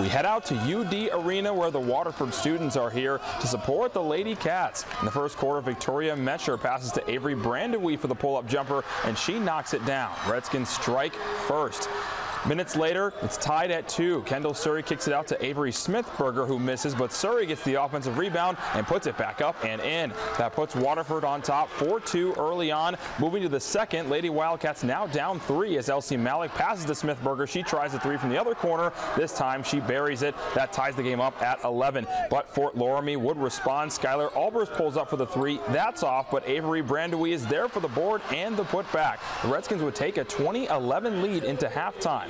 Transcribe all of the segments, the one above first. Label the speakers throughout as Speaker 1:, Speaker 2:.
Speaker 1: We head out to UD Arena where the Waterford students are here to support the Lady Cats. In the first quarter, Victoria Mescher passes to Avery Brandewie for the pull-up jumper, and she knocks it down. Redskins strike first. Minutes later, it's tied at two. Kendall Surrey kicks it out to Avery Smithberger, who misses, but Surrey gets the offensive rebound and puts it back up and in. That puts Waterford on top 4-2 early on. Moving to the second, Lady Wildcats now down three as Elsie Malik passes to Smithberger. She tries a three from the other corner. This time she buries it. That ties the game up at 11. But Fort Loramie would respond. Skylar Albers pulls up for the three. That's off, but Avery Brandewie is there for the board and the putback. The Redskins would take a 20-11 lead into halftime.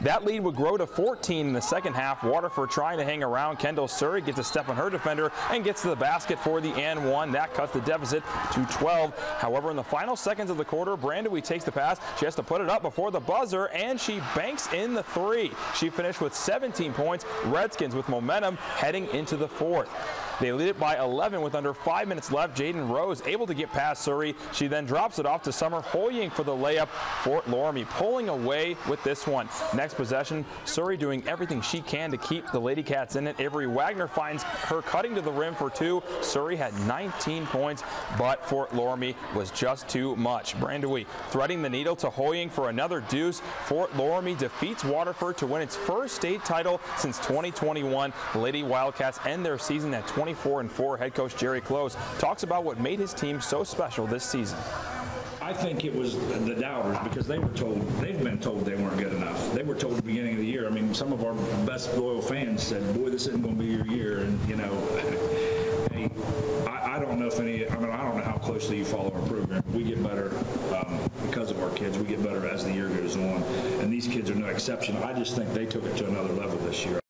Speaker 1: That lead would grow to 14 in the second half. Waterford trying to hang around. Kendall Surrey gets a step on her defender and gets to the basket for the and one. That cuts the deficit to 12. However, in the final seconds of the quarter, Brandewie takes the pass. She has to put it up before the buzzer, and she banks in the three. She finished with 17 points. Redskins with momentum heading into the fourth. They lead it by 11 with under five minutes left. Jaden Rose able to get past Surrey. She then drops it off to Summer Hoying for the layup. Fort Loramie pulling away with this one. Next possession, Surrey doing everything she can to keep the Lady Cats in it. Avery Wagner finds her cutting to the rim for two. Surrey had 19 points, but Fort Loramie was just too much. Brandewie threading the needle to Hoying for another deuce. Fort Loramie defeats Waterford to win its first state title since 2021. The Lady Wildcats end their season at 24 and 4. Head coach Jerry Close talks about what made his team so special this season.
Speaker 2: I think it was the doubters because they were told, they've been told they weren't good enough. They were told at the beginning of the year. I mean, some of our best loyal fans said, boy, this isn't going to be your year. And, you know, hey, I, I, don't know if any, I mean, I don't know how closely you follow our program. We get better um, because of our kids. We get better as the year goes on. And these kids are no exception. I just think they took it to another level this year.